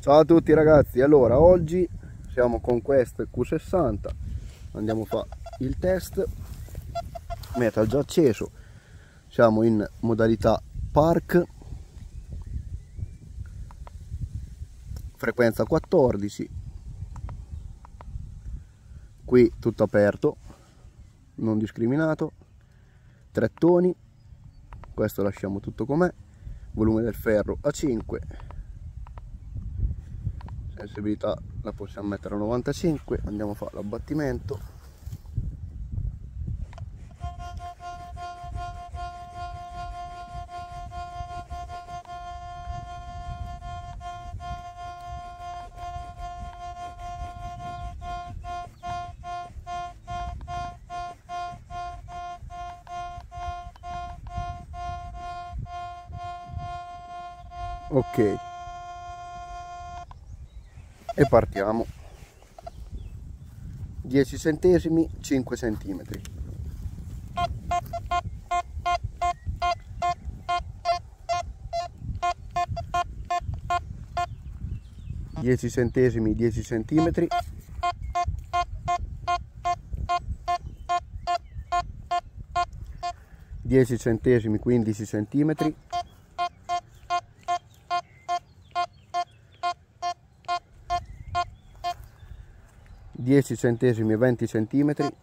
Ciao a tutti ragazzi, allora oggi siamo con questo Q60 andiamo a fare il test. Metal già acceso. Siamo in modalità park. Frequenza 14 qui tutto aperto. Non discriminato. Tre toni questo lasciamo tutto com'è. Volume del ferro a 5 sensibilità la possiamo mettere a 95 andiamo a fare l'abbattimento. Ok e partiamo. 10 centesimi 5 centimetri. Dieci centesimi 10 centimetri. Dieci centesimi 15 centimetri 10 centesimi 20 centimetri.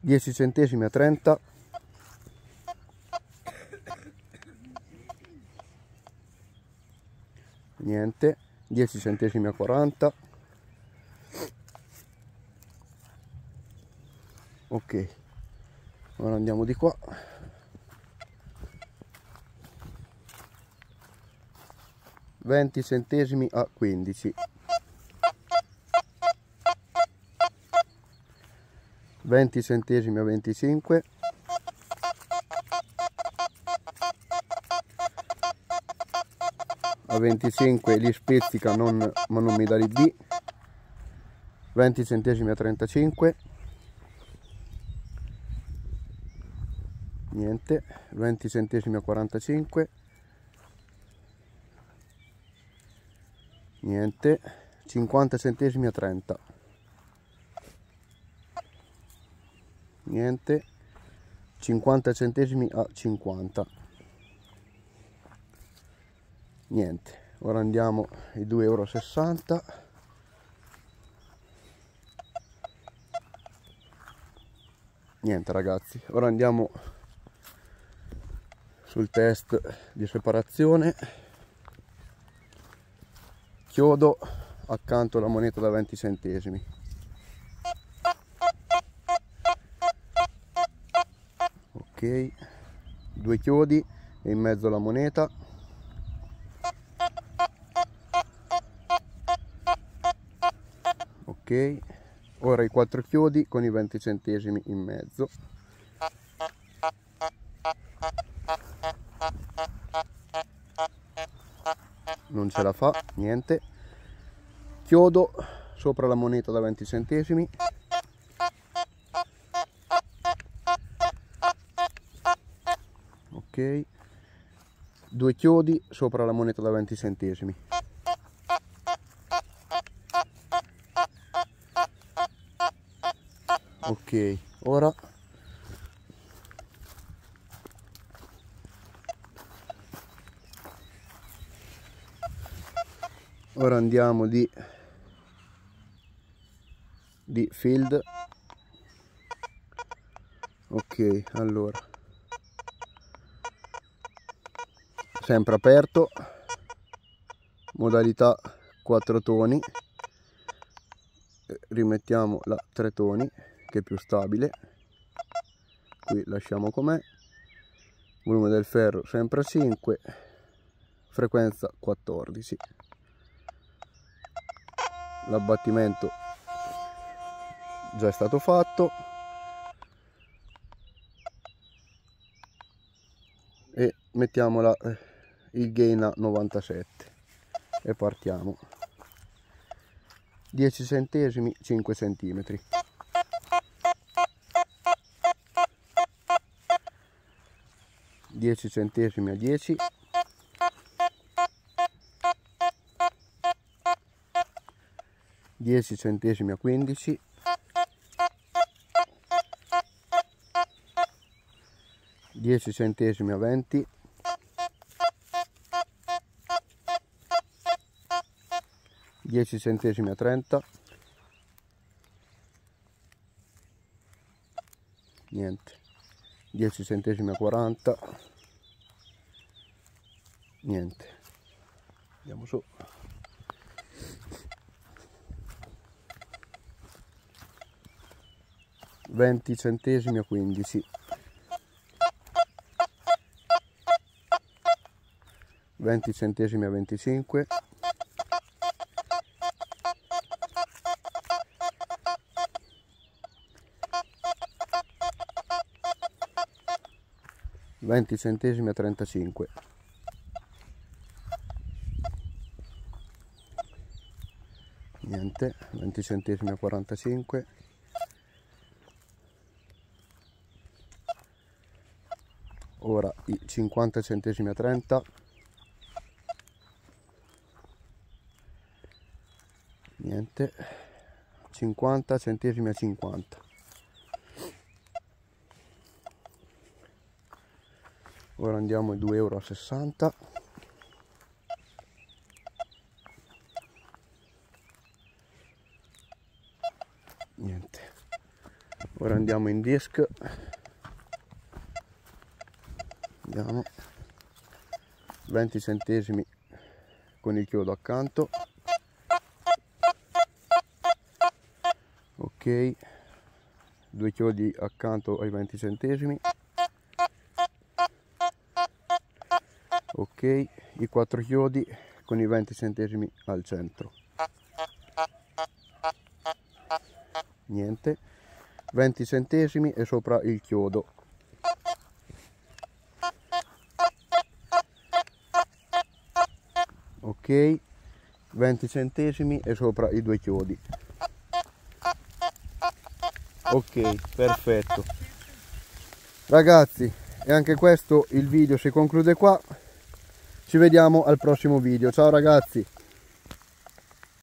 Dieci centesimi a 30 niente. 10 centesimi a 40 ok. Ora andiamo di qua 20 centesimi a 15 20 centesimi a 25 a 25 li spezzica non, ma non mi dà il B 20 centesimi a 35 niente. 20 centesimi a 45 niente. 50 centesimi a 30 niente. 50 centesimi a 50 niente. Ora andiamo ai 2,60 euro niente ragazzi. Ora andiamo sul test di separazione chiodo accanto alla moneta da 20 centesimi. Ok due chiodi e in mezzo la moneta. Ok ora i quattro chiodi con i 20 centesimi in mezzo non ce la fa niente. Chiodo sopra la moneta da 20 centesimi. Ok. Due chiodi sopra la moneta da 20 centesimi. Ok ora ora andiamo di di field. Ok allora. Sempre aperto. Modalità 4 toni. Rimettiamo la 3 toni che è più stabile. Qui lasciamo com'è. Volume del ferro sempre a 5 frequenza 14 l'abbattimento già è stato fatto. E mettiamo la, eh, il gain a 97 e partiamo. 10 centesimi 5 centimetri. 10 centesimi a 10 10 centesimi a 15 10 centesimi a 20 10 centesimi a 30 niente. 10 centesimi a 40 niente. Andiamo su venti centesimi a 15 20 centesimi a 25 20 centesimi a 35 niente 20 centesimi a 45 ora i 50 centesimi a 30 niente. 50 centesimi a 50 ora andiamo ai 2,60 euro niente. Ora andiamo in disc andiamo 20 centesimi con il chiodo accanto. Ok. Due chiodi accanto ai 20 centesimi. Ok. I quattro chiodi con i 20 centesimi al centro. Niente. 20 centesimi e sopra il chiodo ok 20 centesimi e sopra i due chiodi. Ok perfetto. Ragazzi e anche questo il video si conclude qua. Ci vediamo al prossimo video. Ciao ragazzi